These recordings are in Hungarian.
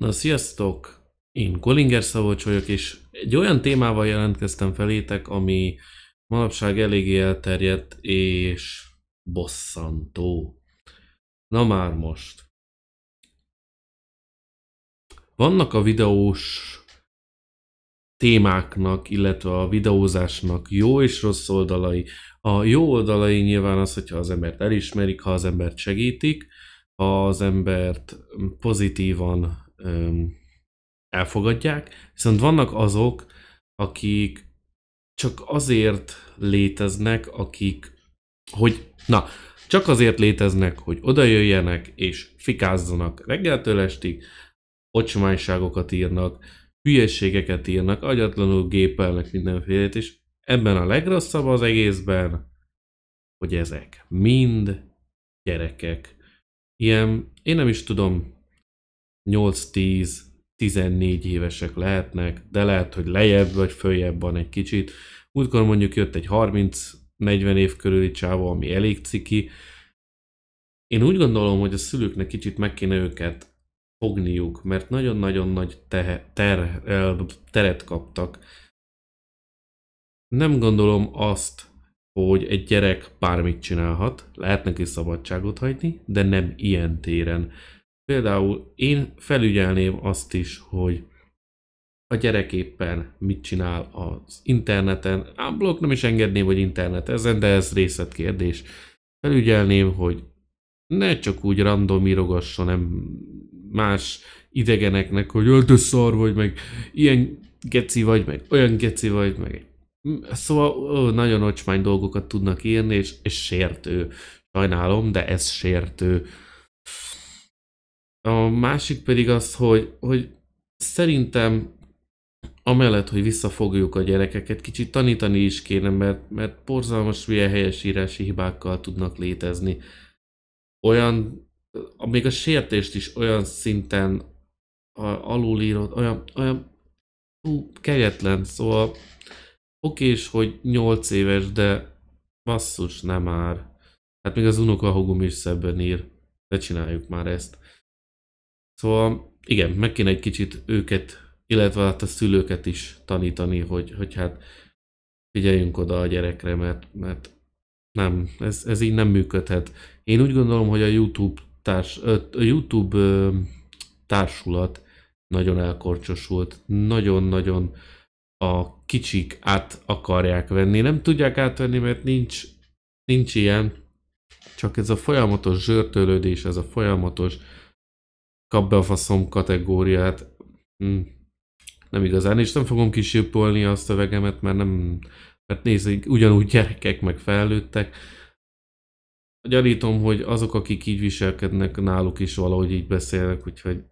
Na, sziasztok! Én Kolinger Szabolcs vagyok, és egy olyan témával jelentkeztem felétek, ami manapság eléggé elterjedt és bosszantó. Na már most. Vannak a videós témáknak, illetve a videózásnak jó és rossz oldalai. A jó oldalai nyilván az, hogyha az embert elismerik, ha az embert segítik, ha az embert pozitívan elfogadják, viszont vannak azok, akik csak azért léteznek, akik, hogy, na, csak azért léteznek, hogy oda jöjjenek és fikázzanak reggeltől estig, ocsmányságokat írnak, hülyességeket írnak, agyatlanul gépelnek mindenfélét, és ebben a legrosszabb az egészben, hogy ezek mind gyerekek. Ilyen, én nem is tudom, 8-10, 14 évesek lehetnek, de lehet, hogy lejjebb vagy följebb van egy kicsit. Múltkor mondjuk jött egy 30-40 év körüli csávó, ami elég ciki. Én úgy gondolom, hogy a szülőknek kicsit meg kéne őket fogniuk, mert nagyon-nagyon nagy tehe, ter, teret kaptak. Nem gondolom azt, hogy egy gyerek bármit csinálhat, lehet neki szabadságot hagyni, de nem ilyen téren. Például én felügyelném azt is, hogy a gyerek éppen mit csinál az interneten. blog nem is engedném, hogy internetezzen, de ez részletkérdés. Felügyelném, hogy ne csak úgy random írogasson, nem más idegeneknek, hogy öltő szar vagy, meg ilyen geci vagy, meg olyan geci vagy, meg Szóval ó, nagyon ocsmány dolgokat tudnak írni, és, és sértő. Sajnálom, de ez sértő. A másik pedig az, hogy, hogy szerintem amellett, hogy visszafogjuk a gyerekeket, kicsit tanítani is kéne, mert, mert porzalmas hülye helyesírási hibákkal tudnak létezni. Olyan, még a sértést is olyan szinten alulírod, olyan, olyan hú, kegyetlen, szóval okés, hogy 8 éves, de basszus, nem már. Hát még az unokahogum is szebben ír. Ne csináljuk már ezt. Szóval igen, meg kéne egy kicsit őket, illetve hát a szülőket is tanítani, hogy, hogy hát figyeljünk oda a gyerekre, mert, mert nem, ez, ez így nem működhet. Én úgy gondolom, hogy a YouTube, társ, a YouTube társulat nagyon elkorcsosult, nagyon-nagyon a kicsik át akarják venni. Nem tudják átvenni, mert nincs, nincs ilyen, csak ez a folyamatos zsörtölődés, ez a folyamatos kap be a faszom kategóriát. Hm. Nem igazán, és nem fogom kisüppolni a szövegemet, mert nem, mert nézzük, ugyanúgy gyerekek, meg felnőttek. Gyanítom, hogy azok, akik így viselkednek, náluk is valahogy így beszélnek, úgyhogy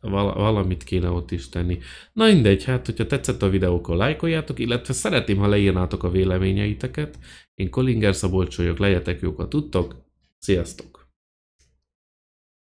val- valamit kéne ott is tenni. Na mindegy, hát hogyha tetszett a videó, akkor lájkoljátok, illetve szeretném, ha leírnátok a véleményeiteket. Én Kolinger Szabolcs vagyok, legyetek jók, ha tudtok. Sziasztok!